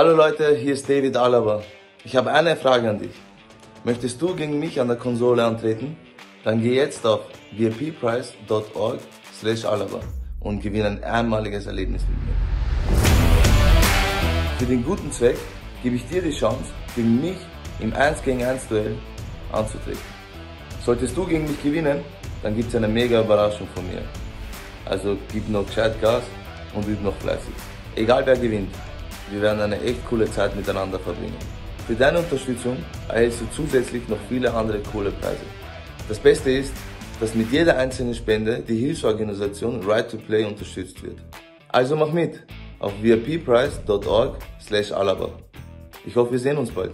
Hallo Leute, hier ist David Alaba. Ich habe eine Frage an dich. Möchtest du gegen mich an der Konsole antreten? Dann geh jetzt auf vipprice.org slash Alaba und gewinne ein einmaliges Erlebnis mit mir. Für den guten Zweck gebe ich dir die Chance, gegen mich im 1 gegen 1 Duell anzutreten. Solltest du gegen mich gewinnen, dann gibt es eine mega Überraschung von mir. Also gib noch gescheit Gas und üb noch fleißig. Egal wer gewinnt, wir werden eine echt coole Zeit miteinander verbringen. Für deine Unterstützung erhältst du zusätzlich noch viele andere coole Preise. Das Beste ist, dass mit jeder einzelnen Spende die Hilfsorganisation Right to Play unterstützt wird. Also mach mit auf vipprice.org slash alaba. Ich hoffe, wir sehen uns bald.